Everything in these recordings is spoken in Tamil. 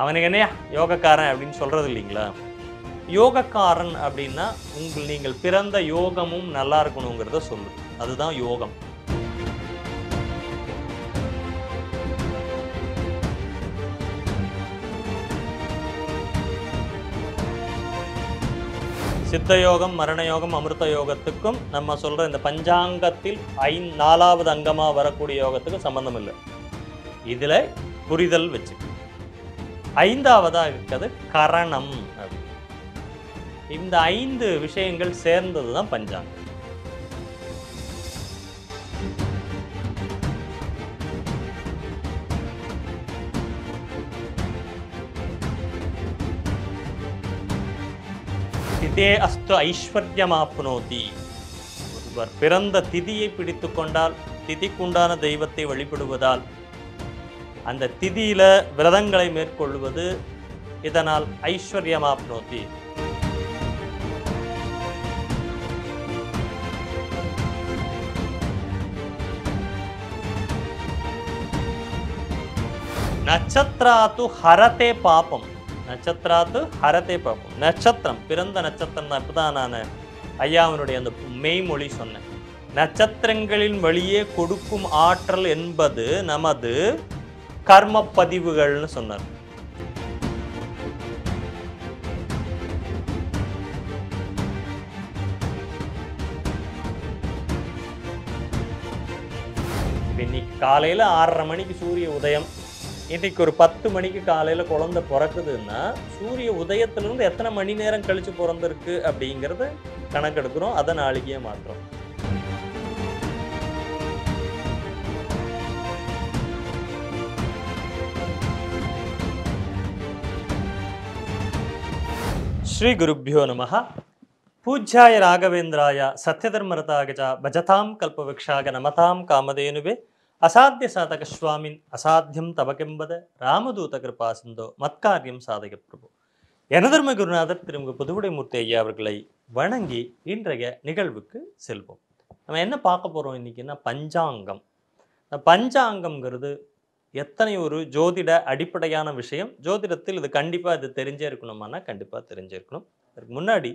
அவனுக்கு என்னையா யோகக்காரன் அப்படின்னு சொல்கிறது இல்லைங்களா? யோகக்காரன் அப்படின்னா உங்கள் நீங்கள் பிறந்த யோகமும் நல்லா இருக்கணுங்கிறத சொல்லு. அதுதான் யோகம். சித்த யோகம் மரண யோகம் அமிர்த யோகத்துக்கும் நம்ம சொல்கிற இந்த பஞ்சாங்கத்தில் ஐ நாலாவது அங்கமாக வரக்கூடிய யோகத்துக்கும் சம்பந்தம் இல்லை. இதில் புரிதல் வச்சு ஐந்தாவதாக இருக்கிறது கரணம் அப்படின்னு. இந்த ஐந்து விஷயங்கள் சேர்ந்தது தான் பஞ்சாங்கம் திதே அஸ்து ஐஸ்வர்யமாப்னோதி ஒருவர் பிறந்த திதியை பிடித்து கொண்டால் திதிக்குண்டான தெய்வத்தை வழிபடுவதால் அந்த திதியில விரதங்களை மேற்கொள்வது இதனால் ஐஸ்வர்யமாப்னோதி. நட்சத்திராத்து ஹரதே பாபம். நட்சத்திராத்து ஹரதே பாபம். நட்சத்திரம் பிறந்த நட்சத்திரம் தான். இப்பதான் நான் ஐயாவினுடைய அந்த மெய்மொழி சொன்னேன். நட்சத்திரங்களின் வழியே கொடுக்கும் ஆற்றல் என்பது நமது கர்ம பதிவுகள்னு சொன்னார் இன்னைக்கு காலையில ஆறரை மணிக்கு சூரிய உதயம். இன்னைக்கு ஒரு பத்து மணிக்கு காலையில குழந்தை பிறக்குதுன்னா சூரிய உதயத்துல இருந்து எத்தனை மணி நேரம் கழிச்சு பிறந்திருக்கு அப்படிங்கிறத கணக்கெடுக்கிறோம். அதை நாளைக்கே மாற்றுறோம் ஸ்ரீ குருப்பியோ நம பூஜ்யாய ராகவேந்திராய சத்யதர்மரதாய பஜதாம் கல்பவக்ஷாக நமதாம் காமதேனுவே. அசாத்திய சாதக சுவாமின் அசாத்தியம் தவகென்பத ராமதூத கிருபா சிந்தோ மத்காரியம் சாதக பிரபு. எனதர்ம குருநாதர் திருமுக புதுவுடைமூர்த்தி ஐயா அவர்களை வணங்கி இன்றைய நிகழ்வுக்கு செல்வோம். நம்ம என்ன பார்க்க போகிறோம் இன்றைக்கின்னா பஞ்சாங்கம். இந்த பஞ்சாங்கம்ங்கிறது எத்தனை ஒரு ஜோதிட அடிப்படையான விஷயம்? ஜோதிடத்தில் இது கண்டிப்பாக இது தெரிஞ்சே இருக்கணுமானா கண்டிப்பாக தெரிஞ்சிருக்கணும் அதுக்கு முன்னாடி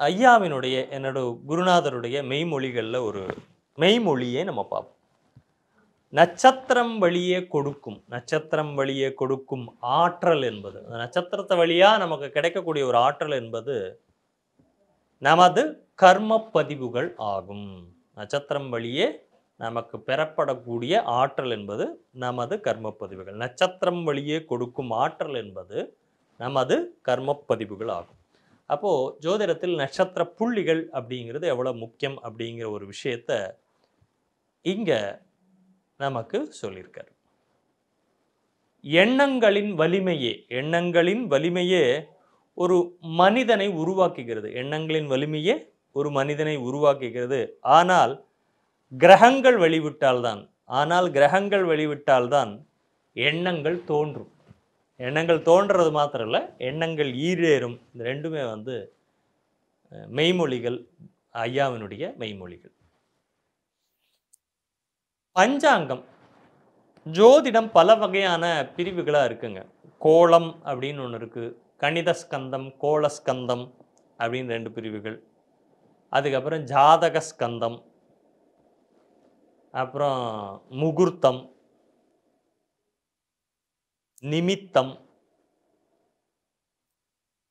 ஐயாவினுடைய என்னோட குருநாதருடைய மெய்மொழிகளில் ஒரு மெய்மொழியே நம்ம பார்ப்போம். நட்சத்திரம் வழியே கொடுக்கும் நட்சத்திரம் வழியே கொடுக்கும் ஆற்றல் என்பது. அந்த நட்சத்திரத்தை வழியாக நமக்கு கிடைக்கக்கூடிய ஒரு ஆற்றல் என்பது நமது கர்ம பதிவுகள் ஆகும். நட்சத்திரம் வழியே நமக்கு பெறப்படக்கூடிய ஆற்றல் என்பது நமது கர்மப்பதிவுகள். நட்சத்திரம் வழியே கொடுக்கும் ஆற்றல் என்பது நமது கர்மப்பதிவுகள் ஆகும். அப்போது ஜோதிடத்தில் நட்சத்திர புள்ளிகள் அப்படிங்கிறது எவ்வளோ முக்கியம் அப்படிங்கிற ஒரு விஷயத்த இங்கே நமக்கு சொல்லியிருக்கார். எண்ணங்களின் வலிமையே எண்ணங்களின் வலிமையே ஒரு மனிதனை உருவாக்குகிறது. எண்ணங்களின் வலிமையே ஒரு மனிதனை உருவாக்குகிறது. ஆனால் கிரகங்கள் வெளிவிட்டால்தான். ஆனால் கிரகங்கள் வெளிவிட்டால்தான் எண்ணங்கள் தோன்றும். எண்ணங்கள் தோன்றது மாத்திரம் இல்லை எண்ணங்கள் ஈரேறும். இந்த ரெண்டுமே வந்து மெய்மொழிகள் ஐயாவினுடைய மெய்மொழிகள். பஞ்சாங்கம். ஜோதிடம் பல வகையான பிரிவுகளாக இருக்குங்க. கோலம் அப்படின்னு ஒன்று இருக்குது கணித ஸ்கந்தம் கோல ஸ்கந்தம் அப்படின்னு ரெண்டு பிரிவுகள். அதுக்கப்புறம் ஜாதக ஸ்கந்தம் அப்புறம் முகூர்த்தம் நிமித்தம்.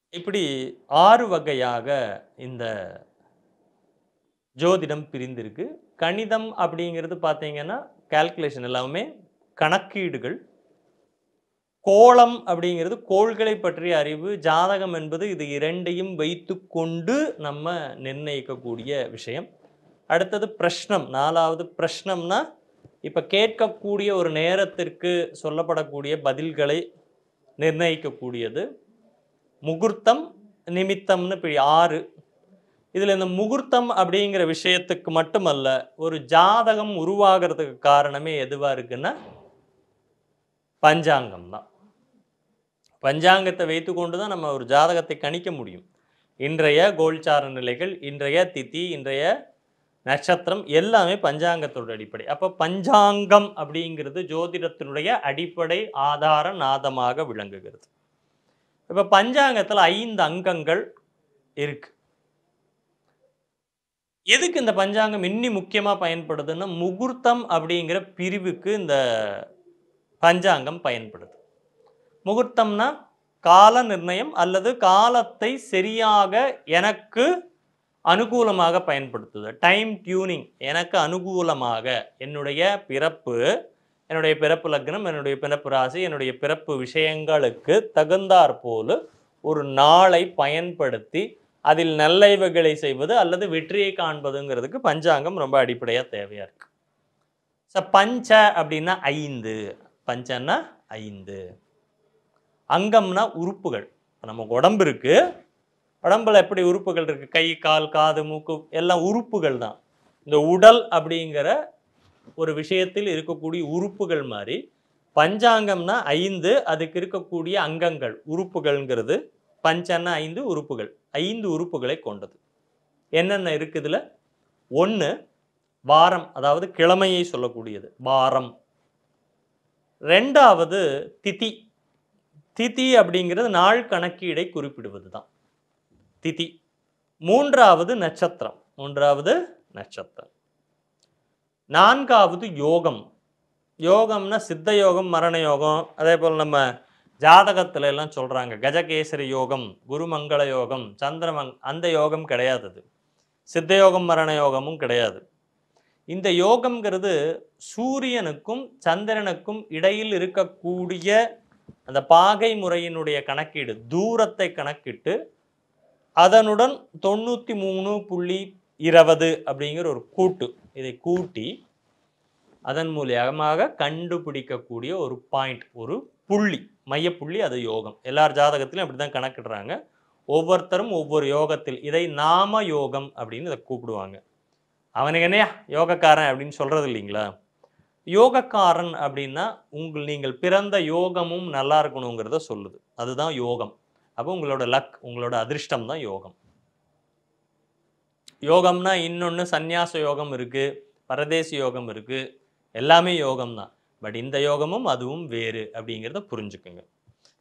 இப்படி ஆறு வகையாக இந்த ஜோதிடம் பிரிந்திருக்கு. கணிதம் அப்படிங்கிறது பார்த்தீங்கன்னா கால்குலேஷன் எல்லாமே கணக்கீடுகள். கோலம் அப்படிங்கிறது கோள்களை பற்றிய அறிவு ஜாதகம் என்பது இது இரண்டையும் வைத்துக்கொண்டு நம்ம நிர்ணயிக்கக்கூடிய விஷயம். அடுத்தது பிரஷ்னம் நாலாவது பிரஷ்னம்னா இப்போ கேட்கக்கூடிய ஒரு நேரத்திற்கு சொல்லப்படக்கூடிய பதில்களை நிர்ணயிக்கக்கூடியது. முகூர்த்தம் நிமித்தம்னு இப்படி ஆறு. இதில் இந்த முகூர்த்தம் அப்படிங்கிற விஷயத்துக்கு மட்டுமல்ல ஒரு ஜாதகம் உருவாகிறதுக்கு காரணமே எதுவாக இருக்குன்னா பஞ்சாங்கம் தான். பஞ்சாங்கத்தை வைத்துக்கொண்டு தான் நம்ம ஒரு ஜாதகத்தை கணிக்க முடியும். இன்றைய கோல்சார நிலைகள் இன்றைய திதி இன்றைய நட்சத்திரம் எல்லாமே பஞ்சாங்கத்தோட அடிப்படை. அப்போ பஞ்சாங்கம் அப்படிங்கிறது ஜோதிடத்தினுடைய அடிப்படை ஆதார நாதமாக விளங்குகிறது. இப்போ பஞ்சாங்கத்தில் ஐந்து அங்கங்கள் இருக்கு. எதுக்கு இந்த பஞ்சாங்கம் இன்னி முக்கியமாக பயன்படுதுன்னா முகூர்த்தம் அப்படிங்கிற பிரிவுக்கு இந்த பஞ்சாங்கம் பயன்படுது. முகூர்த்தம்னா கால நிர்ணயம் அல்லது காலத்தை சரியாக எனக்கு அனுகூலமாக பயன்படுத்துது. டைம் டியூனிங் எனக்கு அனுகூலமாக. என்னுடைய பிறப்பு என்னுடைய பிறப்பு லக்னம் என்னுடைய பிறப்பு ராசி என்னுடைய பிறப்பு விஷயங்களுக்கு தகுந்தாற் போல் ஒரு நாளை பயன்படுத்தி அதில் நல்லைவுகளை செய்வது அல்லது வெற்றியை காண்பதுங்கிறதுக்கு பஞ்சாங்கம் ரொம்ப அடிப்படையாக தேவையாக இருக்கு. ஸோ பஞ்ச அப்படின்னா ஐந்து. பஞ்சன்னா ஐந்து. அங்கம்னா உறுப்புகள். இப்போ நமக்கு உடம்பு இருக்குது உடம்புல எப்படி உறுப்புகள் இருக்குது கை கால் காது மூக்கு எல்லாம் உறுப்புகள் தான். இந்த உடல் அப்படிங்கிற ஒரு விஷயத்தில் இருக்கக்கூடிய உறுப்புகள் மாதிரி பஞ்சாங்கம்னா ஐந்து அதுக்கு இருக்கக்கூடிய அங்கங்கள் உறுப்புகள்ங்கிறது பஞ்சன்னா ஐந்து உறுப்புகள். ஐந்து உறுப்புகளை கொண்டது. என்னென்ன இருக்குதுல? ஒன்று வாரம் அதாவது கிழமையை சொல்லக்கூடியது வாரம். ரெண்டாவது திதி. திதி அப்படிங்கிறது நாள் கணக்கீடை குறிப்பிடுவது தான் திதி. மூன்றாவது நட்சத்திரம். மூன்றாவது நட்சத்திரம். நான்காவது யோகம். யோகம்னா சித்த யோகம் மரண யோகம். அதே போல் நம்ம ஜாதகத்துல எல்லாம் சொல்றாங்க கஜகேசரி யோகம் குருமங்கள யோகம் சந்திரமங் அந்த யோகம் கிடையாது அது. சித்த யோகம் மரண யோகமும் கிடையாது. இந்த யோகம்ங்கிறது சூரியனுக்கும் சந்திரனுக்கும் இடையில் இருக்கக்கூடிய அந்த பாகை முறையினுடைய கணக்கீடு தூரத்தை கணக்கிட்டு அதனுடன் தொண்ணூற்றி மூணு புள்ளி இருபது அப்படிங்கிற ஒரு கூட்டு இதை கூட்டி அதன் மூலியமாக கண்டுபிடிக்கக்கூடிய ஒரு பாயிண்ட் ஒரு புள்ளி மையப்புள்ளி அது யோகம். எல்லார் ஜாதகத்திலும் அப்படி தான் கணக்கிடுறாங்க. ஒவ்வொருத்தரும் ஒவ்வொரு யோகத்தில் இதை நாம யோகம் அப்படின்னு இதை கூப்பிடுவாங்க. அவனுக்கு என்னையா யோகக்காரன் அப்படின்னு சொல்கிறது இல்லைங்களா? யோகக்காரன் அப்படின்னா உங்கள் நீங்கள் பிறந்த யோகமும் நல்லா இருக்கணுங்கிறத சொல்லுது. அதுதான் யோகம். அப்போ உங்களோட லக் உங்களோட அதிர்ஷ்டம் தான் யோகம். யோகம்னா இன்னொன்று சந்நியாச யோகம் இருக்குது பரதேசி யோகம் இருக்குது எல்லாமே யோகம் தான். பட் இந்த யோகமும் அதுவும் வேறு அப்படிங்கிறத புரிஞ்சுக்குங்க.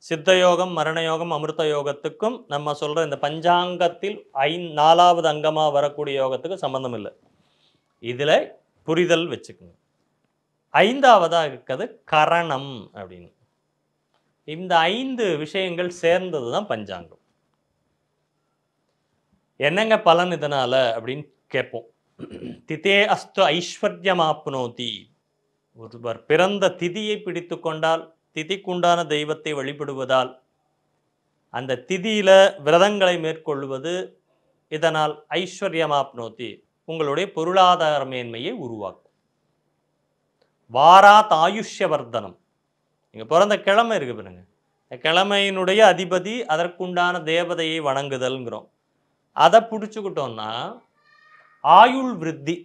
சித்த யோகம் மரண யோகம் அமிர்த யோகத்துக்கும் நம்ம சொல்கிற இந்த பஞ்சாங்கத்தில் ஐ நாலாவது அங்கமாக வரக்கூடிய யோகத்துக்கு சம்மந்தம் இல்லை. இதில் புரிதல் வச்சுக்கோங்க. ஐந்தாவதாக இருக்கிறது கரணம் அப்படின்னு. இந்த ஐந்து விஷயங்கள் சேர்ந்தது தான் பஞ்சாங்கம். என்னங்க பலன் இதனால் அப்படின்னு கேட்போம். திதே அஸ்து ஐஸ்வர்யமாப்னோதி. ஒருவர் பிறந்த திதியை பிடித்து கொண்டால் திதிக்குண்டான தெய்வத்தை வழிபடுவதால் அந்த திதியில் விரதங்களை மேற்கொள்வது இதனால் ஐஸ்வர்யமாப்னோதி உங்களுடைய பொருளாதார மேன்மையை உருவாக்கும். வாராத் ஆயுஷ்யவர்தனம். நீங்கள் பிறந்த கிழமை இருக்கு பாருங்க. இந்த கிழமையினுடைய அதிபதி அதற்குண்டான தேவதையை வணங்குதல்ங்கிறோம். அதை பிடிச்சிக்கிட்டோம்னா ஆயுள் விருத்தி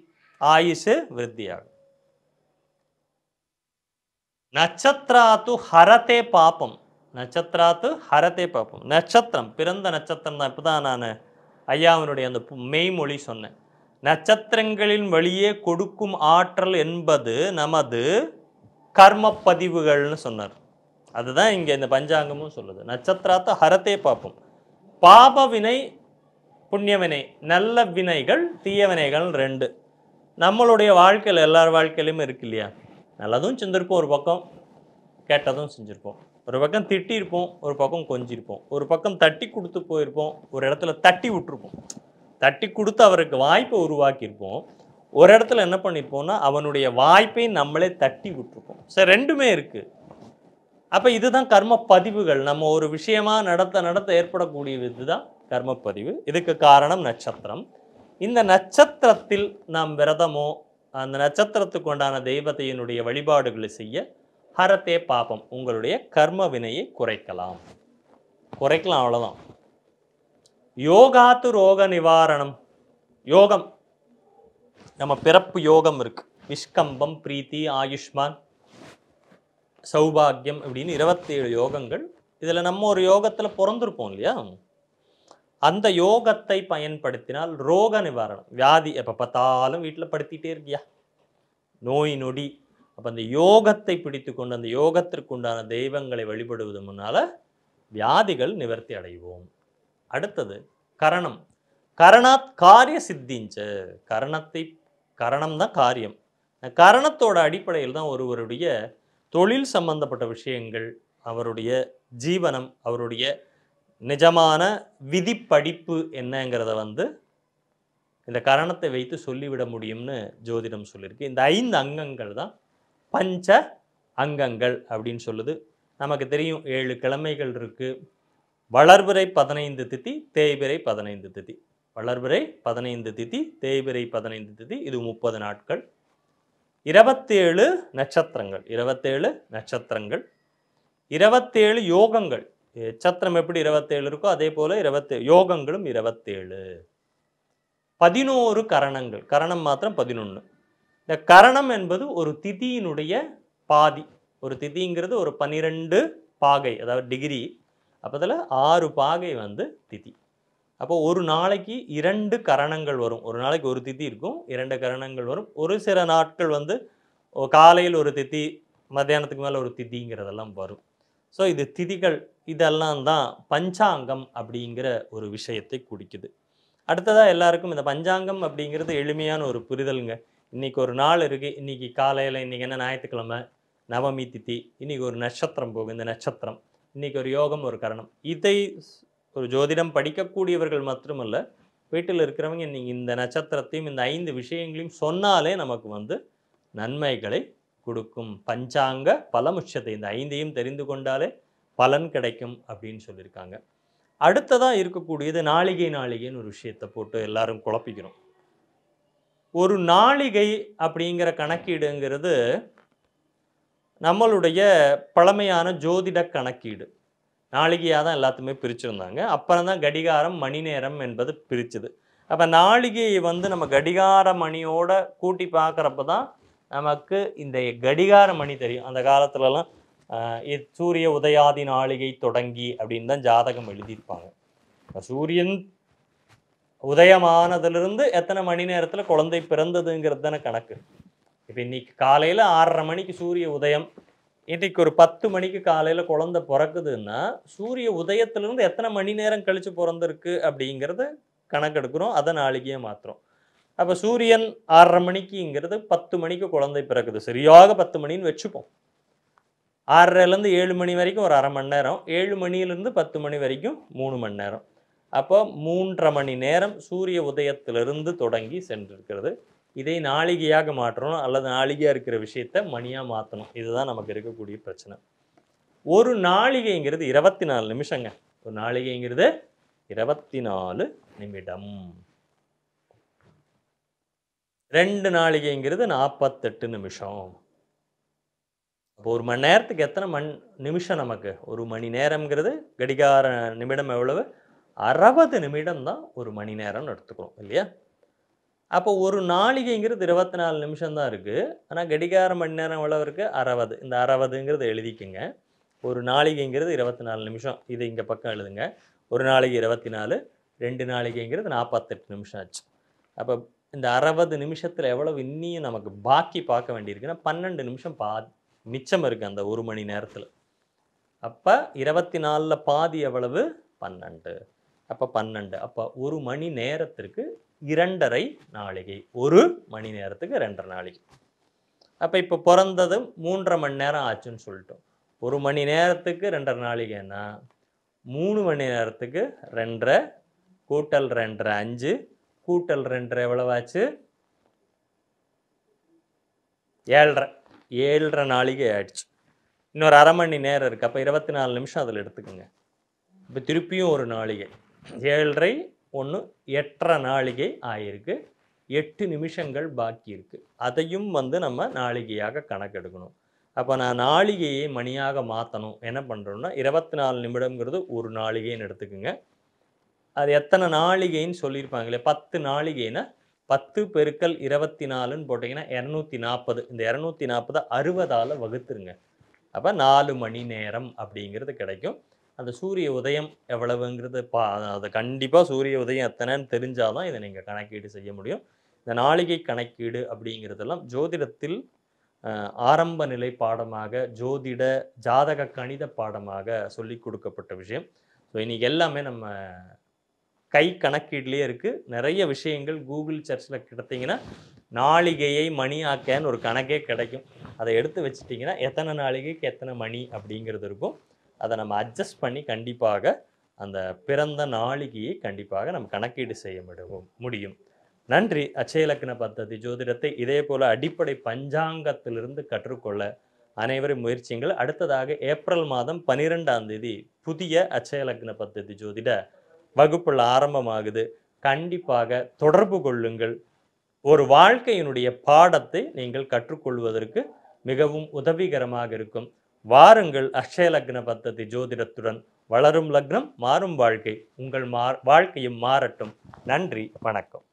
ஆயுசு விருத்தியாகும். நட்சத்திராத்து ஹரதே பாப்பம் நட்சத்திராத்து ஹரத்தே பாப்பம் நட்சத்திரம் பிறந்த நட்சத்திரம் தான். இப்பதான் நான் ஐயாவினுடைய அந்த மெய்மொழி சொன்னேன். நட்சத்திரங்களின் வழியே கொடுக்கும் ஆற்றல் என்பது நமது கர்ம பதிவுகள்னு சொன்னார். அதுதான் இங்கே இந்த பஞ்சாங்கமும் சொல்லுது. நட்சத்திராத்த ஹரத்தே பார்ப்போம். பாப வினை புண்ணிய வினை நல்ல வினைகள் தீய வினைகள் ரெண்டு. நம்மளுடைய வாழ்க்கையில் எல்லார் வாழ்க்கையிலையும் இருக்கு இல்லையா? நல்லதும் செஞ்சுருப்போம் ஒரு பக்கம் கெட்டதும் செஞ்சுருப்போம். ஒரு பக்கம் திட்டியிருப்போம் ஒரு பக்கம் கொஞ்சிருப்போம். ஒரு பக்கம் தட்டி கொடுத்து போயிருப்போம் ஒரு இடத்துல தட்டி விட்டுருப்போம். தட்டி கொடுத்து அவருக்கு வாய்ப்பை உருவாக்கியிருப்போம். ஒரு இடத்துல என்ன பண்ணியிருப்போம்னா அவனுடைய வாய்ப்பை நம்மளே தட்டி விட்டுருப்போம். சரி ரெண்டுமே இருக்குது அப்போ இதுதான் கர்ம பதிவுகள். நம்ம ஒரு விஷயமாக நடத்த நடத்த ஏற்படக்கூடிய இதுதான் கர்ம பதிவு. இதுக்கு காரணம் நட்சத்திரம். இந்த நட்சத்திரத்தில் நாம் விரதமோ அந்த நட்சத்திரத்துக்கு உண்டான தெய்வத்தையினுடைய வழிபாடுகளை செய்ய ஹரத்தே பாபம் உங்களுடைய கர்ம வினையை குறைக்கலாம். குறைக்கலாம் அவ்வளோதான் யோகாத்து ரோக நிவாரணம். யோகம். நம்ம பிறப்பு யோகம் இருக்குது நிஷ்கம்பம் பிரீத்தி ஆயுஷ்மான் சௌபாகியம் அப்படின்னு இருபத்தேழு யோகங்கள். இதில் நம்ம ஒரு யோகத்தில் பிறந்திருப்போம் இல்லையா? அந்த யோகத்தை பயன்படுத்தினால் ரோக நிவாரணம் வியாதி எப்போ பார்த்தாலும் வீட்டில் படுத்திட்டே இருக்கியா? நோய் நொடி. அப்போ அந்த யோகத்தை பிடித்து கொண்டு அந்த யோகத்திற்குண்டான தெய்வங்களை வழிபடுவது முன்னால் வியாதிகள் நிவர்த்தி அடைவோம். அடுத்தது கரணம். கரணாத் காரிய சித்திஞ்ச. கரணத்தை கரணம் தான் காரியம். கரணத்தோட அடிப்படையில் தான் ஒருவருடைய தொழில் சம்பந்தப்பட்ட விஷயங்கள் அவருடைய ஜீவனம் அவருடைய நிஜமான விதி படிப்பு என்னங்கிறத வந்து இந்த கரணத்தை வைத்து சொல்லிவிட முடியும்னு ஜோதிடம் சொல்லியிருக்கு. இந்த ஐந்து அங்கங்கள் தான் பஞ்ச அங்கங்கள் அப்படின்னு சொல்லுது. நமக்கு தெரியும் ஏழு கிழமைகள் இருக்குது வளர்பிறை பதினைந்து திதி தேய்பிறை பதினைந்து திதி. வளர்பிறை பதினைந்து திதி தேய்பிறை பதினைந்து திதி இது முப்பது நாட்கள். இருபத்தேழு நட்சத்திரங்கள் இருபத்தேழு நட்சத்திரங்கள். இருபத்தேழு யோகங்கள். நட்சத்திரம் எப்படி இருபத்தேழு இருக்கோ அதே போல் இருபத்தே யோகங்களும் இருபத்தேழு. பதினோரு கரணங்கள் கரணம் மாத்திரம் பதினொன்று இந்த கரணம் என்பது ஒரு திதியினுடைய பாதி. ஒரு திதிங்கிறது ஒரு பன்னிரெண்டு பாகை அதாவது டிகிரி. அப்போதில் ஆறு பாகை வந்து திதி. அப்போ ஒரு நாளைக்கு இரண்டு கரணங்கள் வரும். ஒரு நாளைக்கு ஒரு திதி இருக்கும் இரண்டு கரணங்கள் வரும். ஒரு சில நாட்கள் வந்து காலையில் ஒரு தித்தி மத்தியானத்துக்கு மேலே ஒரு திதிங்கிறதெல்லாம் வரும். ஸோ இது திதிகள் இதெல்லாம் தான் பஞ்சாங்கம் அப்படிங்கிற ஒரு விஷயத்தை குறிக்குது. அடுத்ததாக எல்லாருக்கும் இந்த பஞ்சாங்கம் அப்படிங்கிறது எளிமையான ஒரு புரிதலுங்க. இன்னைக்கு ஒரு நாள் இருக்கு இன்னைக்கு காலையில் இன்றைக்கி என்ன? ஞாயிற்றுக்கிழமை நவமி தித்தி இன்னைக்கு ஒரு நட்சத்திரம் போகும். இந்த நட்சத்திரம் இன்னைக்கு ஒரு யோகம் ஒரு கரணம். இதை ஒரு ஜோதிடம் படிக்கக்கூடியவர்கள் மட்டுமல்ல வீட்டில் இருக்கிறவங்க நீங்கள் இந்த நட்சத்திரத்தையும் இந்த ஐந்து விஷயங்களையும் சொன்னாலே நமக்கு வந்து நன்மைகளை கொடுக்கும். பஞ்சாங்க பலமுச்சத்தை இந்த ஐந்தையும் தெரிந்து கொண்டாலே பலன் கிடைக்கும் அப்படின்னு சொல்லியிருக்காங்க. அடுத்ததாக இருக்கக்கூடியது நாளிகை நாளிகைன்னு ஒரு விஷயத்தை போட்டு எல்லாரும் குழப்பிக்கிறோம். ஒரு நாளிகை அப்படிங்கிற கணக்கீடுங்கிறது நம்மளுடைய பழமையான ஜோதிட கணக்கீடு. நாளிகையாக தான் எல்லாத்தையுமே பிரிச்சிருந்தாங்க. அப்புறம் தான் கடிகாரம் மணி நேரம் என்பது பிரிச்சுது. அப்போ நாளிகையை வந்து நம்ம கடிகார மணியோட கூட்டி பார்க்குறப்ப தான் நமக்கு இந்த கடிகார மணி தெரியும். அந்த காலத்துலலாம் சூரிய உதயாதி நாளிகை தொடங்கி அப்படின்னு தான் ஜாதகம் எழுதியிருப்பாங்க. சூரியன் உதயமானதுலேருந்து எத்தனை மணி நேரத்தில் குழந்தை பிறந்ததுங்கிறது தானே கணக்கு. இப்போ இன்னைக்கு காலையில் ஆறரை மணிக்கு சூரிய உதயம் இன்றைக்கு ஒரு பத்து மணிக்கு காலையில் குழந்தை பிறக்குதுன்னா சூரிய உதயத்திலிருந்து எத்தனை மணி நேரம் கழித்து பிறந்திருக்கு அப்படிங்கிறத கணக்கெடுக்கிறோம். அதை நாளைக்கே மாத்திரம் அப்போ சூரியன் ஆறரை மணிக்குங்கிறது பத்து மணிக்கு குழந்தை பிறக்குது. சரியாக பத்து மணின்னு வச்சுப்போம். ஆறரைலேருந்து ஏழு மணி வரைக்கும் ஒரு அரை மணி நேரம். ஏழு மணியிலேருந்து பத்து மணி வரைக்கும் மூணு மணி நேரம். அப்போ மூன்றரை மணி நேரம் சூரிய உதயத்திலிருந்து தொடங்கி சென்றிருக்கிறது. இதை நாளிகையாக மாற்றணும் அல்லது நாளிகையாக இருக்கிற விஷயத்த மணியாக மாற்றணும் இதுதான் நமக்கு இருக்கக்கூடிய பிரச்சனை. ஒரு நாளிகைங்கிறது இருபத்தி நாலு நிமிஷங்க. ஒரு நாளிகைங்கிறது இருபத்தி நாலு நிமிடம். ரெண்டு நாளிகைங்கிறது நாற்பத்தெட்டு நிமிஷம். அப்போ ஒரு மணி நேரத்துக்கு எத்தனை மண் நிமிஷம் நமக்கு? ஒரு மணி நேரம்ங்கிறது கடிகார நிமிடம் எவ்வளவு? அறுபது நிமிடம் தான் ஒரு மணி நேரம்னு எடுத்துக்கிறோம் இல்லையா? அப்போ ஒரு நாளிகைங்கிறது இருபத்தி நாலு நிமிஷம் தான் இருக்குது ஆனால் கடிகார மணி நேரம் எவ்வளோ இருக்குது அறுபது. இந்த அறுபதுங்கிறத எழுதிக்குங்க. ஒரு நாளிகைங்கிறது இருபத்தி நாலு நிமிஷம். இது இங்கே பக்கம் எழுதுங்க. ஒரு நாளைக்கு இருபத்தி நாலு ரெண்டு நாளிகைங்கிறது நாற்பத்தெட்டு நிமிஷம் ஆச்சு. அப்போ இந்த அறுபது நிமிஷத்தில் எவ்வளவு இன்னியும் நமக்கு பாக்கி பார்க்க வேண்டியிருக்குன்னா பன்னெண்டு நிமிஷம் பா மிச்சம் இருக்குது அந்த ஒரு மணி நேரத்தில். அப்போ இருபத்தி நாலில் பாதி எவ்வளவு? பன்னெண்டு. அப்போ பன்னெண்டு. அப்போ ஒரு மணி நேரத்திற்கு இரண்டரை நாளிகை ஒரு மணி நேரத்துக்கு ரெண்டரை நாளிகை. அப்போ இப்போ பிறந்தது மூன்றரை மணி நேரம் ஆச்சுன்னு சொல்லிட்டோம். ஒரு மணி நேரத்துக்கு ரெண்டரை நாளிகைன்னா மூணு மணி நேரத்துக்கு ரெண்டரை கூட்டல் ரெண்டரை அஞ்சு கூட்டல் ரெண்டரை எவ்வளவாச்சு? ஏழரை. ஏழரை நாளிகை ஆயிடுச்சு. இன்னொரு அரை மணி நேரம் இருக்குது அப்போ இருபத்தி நாலு நிமிஷம் அதில் எடுத்துக்கோங்க. இப்போ திருப்பியும் ஒரு நாளிகை. ஏழரை ஒன்று எட்டரை நாளிகை ஆயிருக்கு. எட்டு நிமிஷங்கள் பாக்கி இருக்குது அதையும் வந்து நம்ம நாளிகையாக கணக்கெடுக்கணும். அப்போ நான் நாளிகையை மணியாக மாற்றணும் என்ன பண்ணுறோம்னா இருபத்தி நாலு நிமிடங்கிறது ஒரு நாளிகைன்னு எடுத்துக்கோங்க. அது எத்தனை நாளிகைன்னு சொல்லியிருப்பாங்களே பத்து நாளிகைன்னா பத்து பெருக்கல் இருபத்தி நாலுன்னு போட்டிங்கன்னா இரநூத்தி நாற்பது இந்த இரநூத்தி நாற்பதை அறுபதால் வகுத்துருங்க. அப்போ நாலு மணி நேரம் அப்படிங்கிறது கிடைக்கும். அந்த சூரிய உதயம் எவ்வளவுங்கிறது பா அதை கண்டிப்பாக சூரிய உதயம் எத்தனைன்னு தெரிஞ்சாதான் இதை நீங்கள் கணக்கீடு செய்ய முடியும். இந்த நாளிகை கணக்கீடு அப்படிங்கிறதெல்லாம் ஜோதிடத்தில் ஆரம்ப நிலை பாடமாக ஜோதிட ஜாதக கணித பாடமாக சொல்லி கொடுக்கப்பட்ட விஷயம். ஸோ இன்றைக்கி எல்லாமே நம்ம கை கணக்கீட்லேயே இருக்குது நிறைய விஷயங்கள் கூகுள் சர்ச்சில் கிடத்தீங்கன்னா நாளிகையை மணி ஆக்கன்னு ஒரு கணக்கே கிடைக்கும். அதை எடுத்து வச்சிட்டிங்கன்னா எத்தனை நாளிகைக்கு எத்தனை மணி அப்படிங்கிறது இருக்கும். அதை நம்ம அட்ஜஸ்ட் பண்ணி கண்டிப்பாக அந்த பிறந்த நாளிகையை கண்டிப்பாக நம்ம கணக்கீடு செய்ய முடியும் முடியும். நன்றி. அச்சயலக்கண பத்ததி ஜோதிடத்தை இதே போல அடிப்படை பஞ்சாங்கத்திலிருந்து கற்றுக்கொள்ள அனைவரும் முயற்சிங்கள் அடுத்ததாக ஏப்ரல் மாதம் பனிரெண்டாம் தேதி புதிய அச்சயலக்ன பத்ததி ஜோதிட வகுப்புகள் ஆரம்பமாகுது. கண்டிப்பாக தொடர்பு கொள்ளுங்கள். ஒரு வாழ்க்கையினுடைய பாடத்தை நீங்கள் கற்றுக்கொள்வதற்கு மிகவும் உதவிகரமாக இருக்கும். வாருங்கள் அக்ஷய லக்ன பத்ததி ஜோதிடத்துடன் வளரும் லக்னம் மாறும் வாழ்க்கை. உங்கள் மா வாழ்க்கையும் மாறட்டும். நன்றி வணக்கம்.